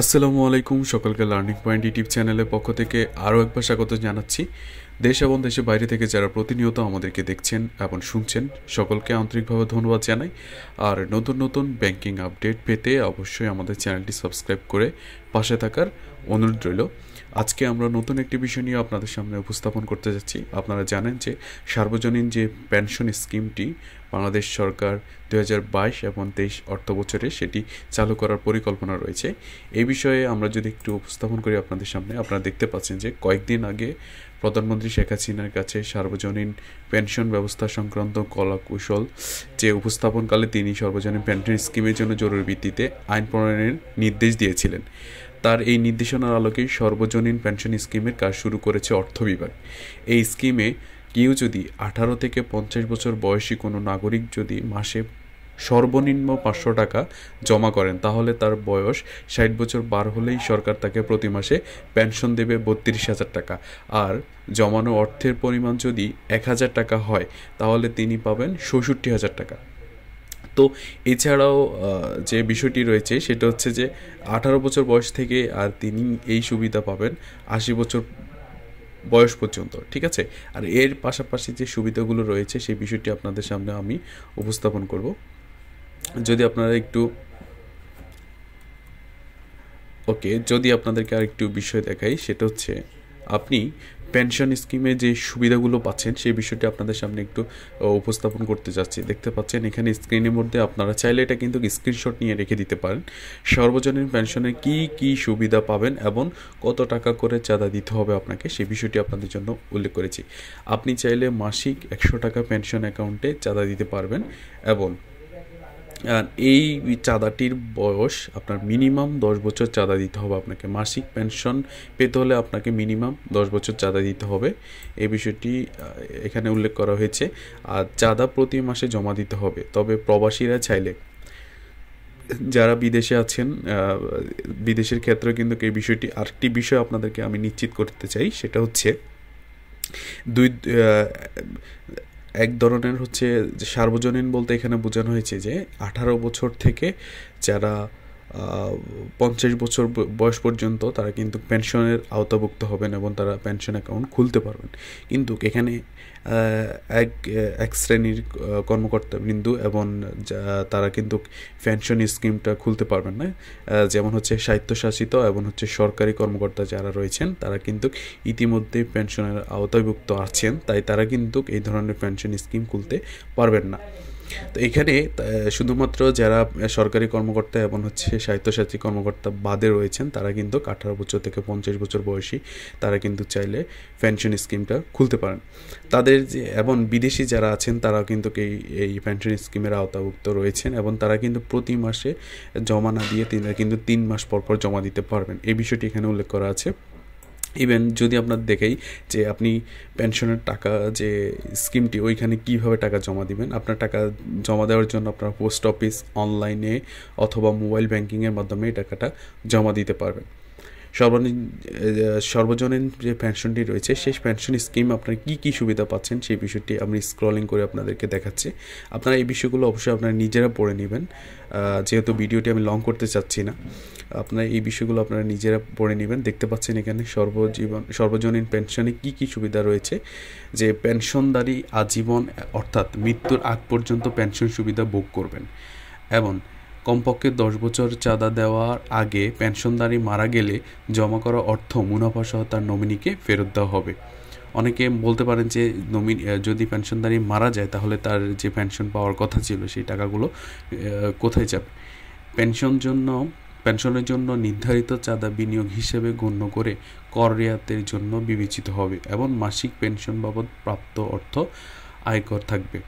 আসসালামু আলাইকুম, সকলকে লার্নিং পয়েন্ট ইউটিউব চ্যানেলের পক্ষ থেকে আরও একবার স্বাগত জানাচ্ছি। দেশ এবং দেশের বাইরে থেকে যারা প্রতিনিয়ত আমাদেরকে দেখছেন এবং শুনছেন, সকলকে আন্তরিকভাবে ধন্যবাদ জানাই। আর নতুন নতুন ব্যাংকিং আপডেট পেতে অবশ্যই আমাদের চ্যানেলটি সাবস্ক্রাইব করে পাশে থাকার অনুরোধ রইল। আজকে আমরা নতুন একটি বিষয় নিয়ে আপনাদের সামনে উপস্থাপন করতে যাচ্ছি। আপনারা জানেন যে সার্বজনীন যে পেনশন স্কিমটি বাংলাদেশ সরকার দু হাজার বাইশ এবং তেইশ অর্থ বছরে সেটি চালু করার পরিকল্পনা রয়েছে। এই বিষয়ে আমরা যদি একটু উপস্থাপন করি আপনাদের সামনে, আপনারা দেখতে পাচ্ছেন যে কয়েকদিন আগে প্রধানমন্ত্রী শেখ হাসিনার কাছে সার্বজনীন পেনশন ব্যবস্থা সংক্রান্ত কলা কৌশল যে উপস্থাপনকালে তিনি সর্বজনীন পেনশন স্কিমের জন্য জরুরি ভিত্তিতে আইন প্রণয়নের নির্দেশ দিয়েছিলেন। তার এই নির্দেশনার আলোকেই সর্বজনীন পেনশন স্কিমের কাজ শুরু করেছে অর্থ বিভাগ। এই স্কিমে কেউ যদি আঠারো থেকে পঞ্চাশ বছর বয়সী কোনো নাগরিক যদি মাসে সর্বনিম্ন পাঁচশো টাকা জমা করেন, তাহলে তার বয়স ষাট বছর বার হলেই সরকার তাকে প্রতি মাসে পেনশন দেবে বত্রিশ হাজার টাকা। আর জমানো অর্থের পরিমাণ যদি এক হাজার টাকা হয়, তাহলে তিনি পাবেন ষষট্টি হাজার টাকা। তো এছাড়াও যে বিষয়টি রয়েছে সেটা হচ্ছে যে আঠারো বছর বয়স থেকে আর তিনি এই সুবিধা পাবেন আশি বছর বয়স পর্যন্ত, ঠিক আছে? আর এর পাশাপাশি যে সুবিধাগুলো রয়েছে সেই বিষয়টি আপনাদের সামনে আমি উপস্থাপন করব। যদি আপনারা একটু ওকে, যদি আপনাদেরকে আর একটু বিষয় দেখাই, সেটা হচ্ছে আপনি পেনশন স্কিমে যে সুবিধাগুলো পাচ্ছেন, সেই বিষয়টি আপনাদের সামনে একটু উপস্থাপন করতে যাচ্ছি দেখতে পাচ্ছেন, এখানে স্ক্রিনের মধ্যে আপনারা চাইলে এটা কিন্তু স্ক্রিনশট নিয়ে রেখে দিতে পারেন। সর্বজনীন পেনশনে কি কি সুবিধা পাবেন এবং কত টাকা করে চাঁদা দিতে হবে আপনাকে, সেই বিষয়টি আপনাদের জন্য উল্লেখ করেছি। আপনি চাইলে মাসিক একশো টাকা পেনশন অ্যাকাউন্টে চাঁদা দিতে পারবেন এবং এই চাঁদাটির বয়স আপনার মিনিমাম দশ বছর চাঁদা দিতে হবে আপনাকে। মাসিক পেনশন পেতে হলে আপনাকে মিনিমাম দশ বছর চাঁদা দিতে হবে। এই বিষয়টি এখানে উল্লেখ করা হয়েছে। আর চাঁদা প্রতি মাসে জমা দিতে হবে। তবে প্রবাসীরা চাইলে, যারা বিদেশে আছেন বিদেশের ক্ষেত্রে কিন্তু এই বিষয়টি, আরেকটি বিষয় আপনাদেরকে আমি নিশ্চিত করতে চাই, সেটা হচ্ছে দুই এক ধরনের হচ্ছে সার্বজনীন বলতে এখানে বোঝানো হয়েছে যে আঠারো বছর থেকে যারা পঞ্চাশ বছর বয়স পর্যন্ত তারা কিন্তু পেনশনের আওতাভুক্ত হবেন এবং তারা পেনশন অ্যাকাউন্ট খুলতে পারবেন। কিন্তু এখানে এক এক শ্রেণির কর্মকর্তা বিন্দু এবং তারা কিন্তু পেনশন স্কিমটা খুলতে পারবেন না। যেমন হচ্ছে স্বায়ত্তশাসিত এবং হচ্ছে সরকারি কর্মকর্তা যারা রয়েছেন, তারা কিন্তু ইতিমধ্যে পেনশনের আওতাভুক্ত আছেন, তাই তারা কিন্তু এই ধরনের পেনশন স্কিম খুলতে পারবেন না। তো এখানে শুধুমাত্র যারা সরকারি কর্মকর্তা এবং হচ্ছে সাহিত্যসাথী কর্মকর্তা বাদে রয়েছেন, তারা কিন্তু আঠারো বছর থেকে পঞ্চাশ বছর বয়সী, তারা কিন্তু চাইলে পেনশন স্কিমটা খুলতে পারেন। তাদের যে, এবং বিদেশি যারা আছেন তারা কিন্তু এই এই পেনশন স্কিমের আওতাভুক্ত রয়েছেন এবং তারা কিন্তু প্রতি মাসে জমা না দিয়ে তিনি, কিন্তু তিন মাস পর পর জমা দিতে পারবেন। এই বিষয়টি এখানে উল্লেখ করা আছে। ইভেন যদি আপনার দেখেই যে আপনি পেনশনের টাকা যে স্কিমটি ওইখানে কীভাবে টাকা জমা দিবেন? আপনার টাকা জমা দেওয়ার জন্য আপনার পোস্ট অফিস অনলাইনে অথবা মোবাইল ব্যাঙ্কিংয়ের মাধ্যমে এই টাকাটা জমা দিতে পারবেন। সর্বজনীন সর্বজনীন যে পেনশনটি রয়েছে, সেই পেনশন স্কিম আপনার কী কী সুবিধা পাচ্ছেন সেই বিষয়টি আমি স্ক্রলিং করে আপনাদেরকে দেখাচ্ছি। আপনারা এই বিষয়গুলো অবশ্যই আপনারা নিজেরা পড়ে নেবেন। যেহেতু ভিডিওটি আমি লং করতে চাচ্ছি না, আপনারা এই বিষয়গুলো আপনারা নিজেরা পড়ে নেবেন। দেখতে পাচ্ছেন এখানে সর্বজীবন, সর্বজনীন পেনশনে কি কি সুবিধা রয়েছে? যে পেনশনদারি আজীবন, অর্থাৎ মৃত্যুর আগ পর্যন্ত পেনশন সুবিধা ভোগ করবেন। এবং কমপক্ষে দশ বছর চাঁদা দেওয়ার আগে পেনশনদারি মারা গেলে জমা করা অর্থ মুনাফা সহ তার নমিনিকে ফেরত দেওয়া হবে। অনেকে বলতে পারেন যে নমিন যদি পেনশনদারি মারা যায় তাহলে তার যে পেনশন পাওয়ার কথা ছিল সেই টাকাগুলো কোথায় যাবে? পেনশন জন্য, পেনশনের জন্য নির্ধারিত চাঁদা বিনিয়োগ হিসেবে গণ্য করে কর রেয়াতের জন্য বিবেচিত হবে এবং মাসিক পেনশন বাবদ প্রাপ্ত অর্থ আয়কর থাকবে।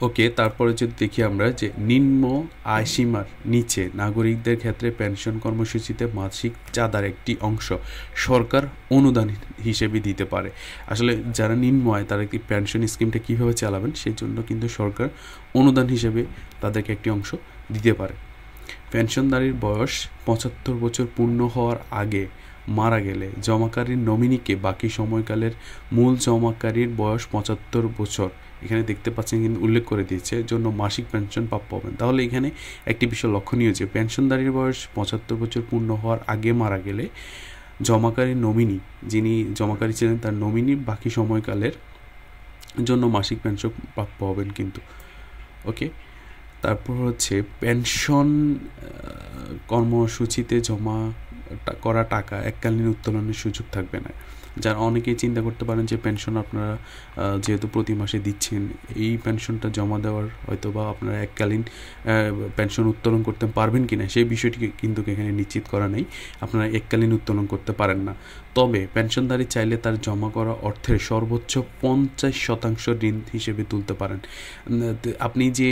ওকে, তারপরে যদি দেখি আমরা যে নিম্ন আয়সীমার নিচে নাগরিকদের ক্ষেত্রে পেনশন কর্মসূচিতে মাসিক চাঁদার একটি অংশ সরকার অনুদান হিসেবে দিতে পারে। আসলে যারা নিম্ন আয়, তারা কি পেনশন স্কিমটা কীভাবে চালাবেন সেই জন্য কিন্তু সরকার অনুদান হিসেবে তাদেরকে একটি অংশ দিতে পারে। পেনশনদারির বয়স পঁচাত্তর বছর পূর্ণ হওয়ার আগে মারা গেলে জমাকারীর নমিনিকে বাকি সময়কালের মূল জমাকারীর বয়স পঁচাত্তর বছর। এখানে দেখতে পাচ্ছেন কিন্তু উল্লেখ করে দিয়েছে জন্য মাসিক পেনশন প্রাপ্য হবেন তাহলে এখানে একটি বিষয় লক্ষণীয় যে পেনশনদারির বয়স পঁচাত্তর বছর পূর্ণ হওয়ার আগে মারা গেলে জমাকারী নমিনি, যিনি জমাকারী ছিলেন তার নমিনি বাকি সময়কালের জন্য মাসিক পেনশন প্রাপ্য হবেন কিন্তু। ওকে? তারপর হচ্ছে পেনশন কর্মসূচিতে জমা করা টাকা এককালীন উত্তোলনের সুযোগ থাকবে না। যারা অনেকেই চিন্তা করতে পারেন যে পেনশন আপনারা যেহেতু প্রতি মাসে দিচ্ছেন, এই পেনশনটা জমা দেওয়ার হয়তো বা আপনারা এককালীন পেনশন উত্তোলন করতে পারবেন কি না সেই বিষয়টিকে কিন্তু এখানে নিশ্চিত করা নেই। আপনারা এককালীন উত্তোলন করতে পারেন না। তবে পেনশনধারী চাইলে তার জমা করা অর্থের সর্বোচ্চ পঞ্চাশ শতাংশ ঋণ হিসেবে তুলতে পারেন। আপনি যে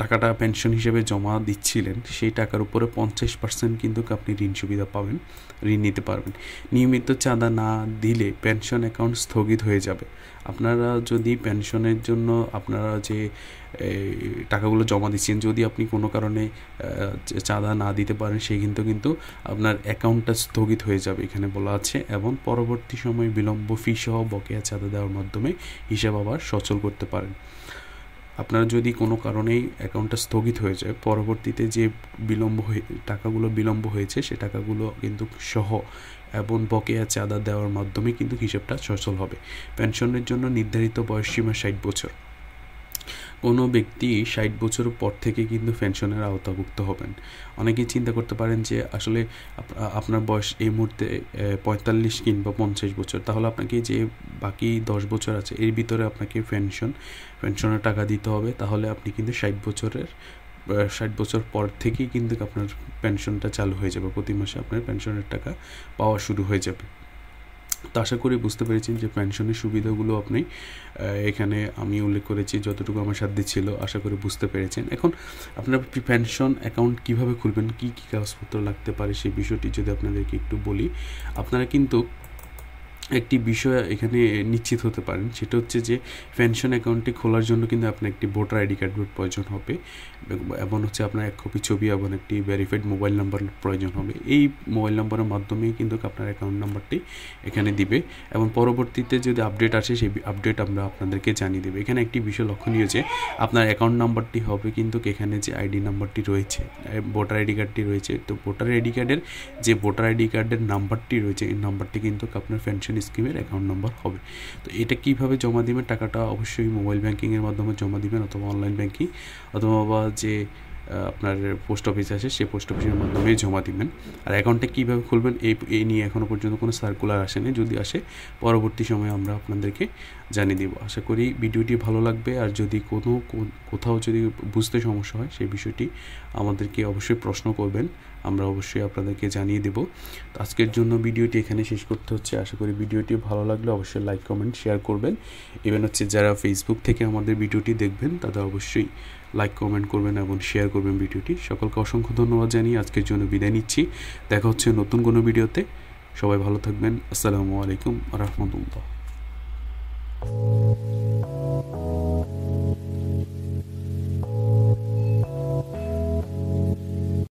টাকাটা পেনশন হিসেবে জমা দিচ্ছিলেন, সেই টাকার উপরে পঞ্চাশ পার্সেন্ট কিন্তু আপনি ঋণ সুবিধা পাবেন। ঋণ নিতে পারবেন। নিয়মিত চাঁদা না দিলে পেনশন অ্যাকাউন্ট স্থগিত হয়ে যাবে। আপনারা যদি পেনশনের জন্য আপনারা যে টাকাগুলো জমা দিচ্ছেন, যদি আপনি কোনো কারণে চাঁদা না দিতে পারেন সেই কিন্তু কিন্তু আপনার অ্যাকাউন্টটা স্থগিত হয়ে যাবে এখানে বলা আছে এবং পরবর্তী সময় বিলম্ব ফি সহ বকেয়া চাঁদা দেওয়ার মাধ্যমে হিসাব আবার সচল করতে পারেন। আপনারা যদি কোনো কারণেই অ্যাকাউন্টটা স্থগিত হয়ে যায়, পরবর্তীতে যে বিলম্ব হয়ে, টাকাগুলো বিলম্ব হয়েছে, সে টাকাগুলো কিন্তু সহ এবং বকেয়া চাঁদা দেওয়ার মাধ্যমে কিন্তু হিসেবটা সচল হবে। পেনশনের জন্য নির্ধারিত বয়সসীমা ষাট বছর। কোনো ব্যক্তি ষাট বছর পর থেকে কিন্তু পেনশনের আওতাভুক্ত হবেন। অনেকেই চিন্তা করতে পারেন যে, আসলে আপনার বয়স এই মুহূর্তে পঁয়তাল্লিশ কিংবা পঞ্চাশ বছর। তাহলে আপনাকে যে বাকি দশ বছর আছে, এর ভিতরে আপনাকে পেনশন পেনশনের টাকা দিতে হবে। তাহলে আপনি কিন্তু ষাট বছরের ষাট বছর পর থেকেই কিন্তু আপনার পেনশনটা চালু হয়ে যাবে। প্রতি মাসে আপনার পেনশনের টাকা পাওয়া শুরু হয়ে যাবে। তো আশা করি বুঝতে পেরেছেন যে পেনশনের সুবিধাগুলো আপনি এখানে আমি উল্লেখ করেছি যতটুকু আমার সাধ্যে ছিল, আশা করি বুঝতে পেরেছেন। এখন আপনার পেনশন অ্যাকাউন্ট কীভাবে খুলবেন, কি, কী কাগজপত্র লাগতে পারে সেই বিষয়টি যদি আপনাদেরকে একটু বলি, আপনারা কিন্তু একটি বিষয় এখানে নিশ্চিত হতে পারেন। সেটা হচ্ছে যে পেনশন অ্যাকাউন্টটি খোলার জন্য কিন্তু আপনার একটি ভোটার আইডি কার্ডের প্রয়োজন হবে এবং হচ্ছে আপনার এক কপি ছবি এবং একটি ভেরিফাইড মোবাইল নাম্বার প্রয়োজন হবে। এই মোবাইল নাম্বারের মাধ্যমেই কিন্তু আপনার অ্যাকাউন্ট নাম্বারটি এখানে দিবে এবং পরবর্তীতে যদি আপডেট আসে, সেই আপডেট আমরা আপনাদেরকে জানিয়ে দেবে। এখানে একটি বিষয় লক্ষণীয় যে, আপনার অ্যাকাউন্ট নাম্বারটি হবে কিন্তু এখানে যে আইডি নাম্বারটি রয়েছে ভোটার আইডি কার্ডটি রয়েছে। তো ভোটার আইডি কার্ডের যে ভোটার আইডি কার্ডের নাম্বারটি রয়েছে, এই নাম্বারটি কিন্তু আপনার পেনশন স্কিমের অ্যাকাউন্ট নম্বর হবে। তো এটা কীভাবে জমা দিবেন? টাকাটা অবশ্যই মোবাইল ব্যাঙ্কিংয়ের মাধ্যমে জমা দিবেন অথবা অনলাইন ব্যাঙ্কিং অথবা যে আপনার পোস্ট অফিস আছে সেই পোস্ট অফিসের মাধ্যমে জমা দিবেন। আর অ্যাকাউন্টটা কীভাবে খুলবেন, এই এই নিয়ে এখনও পর্যন্ত কোনো সার্কুলার আসেনি। যদি আসে, পরবর্তী সময়ে আমরা আপনাদেরকে জানিয়ে দিব। আশা করি ভিডিওটি ভালো লাগবে। আর যদি কোনো কোথাও যদি বুঝতে সমস্যা হয়, সেই বিষয়টি আমাদেরকে অবশ্যই প্রশ্ন করবেন। আমরা অবশ্যই আপনাদেরকে জানিয়ে দেব। আজকের জন্য ভিডিওটি এখানে শেষ করতে হচ্ছে। আশা করি ভিডিওটি ভালো লাগলে অবশ্যই লাইক কমেন্ট শেয়ার করবেন। ইভেন হচ্ছে যারা ফেসবুক থেকে আমাদের ভিডিওটি দেখবেন, তাদের অবশ্যই লাইক কমেন্ট করবেন এবং শেয়ার করবেন ভিডিওটি। সকলকে অসংখ্য ধন্যবাদ জানিয়ে আজকের জন্য বিদায় নিচ্ছি। দেখা হচ্ছে নতুন কোনো ভিডিওতে। সবাই ভালো থাকবেন। আসসালামু আলাইকুম রহমতুল্লাহ।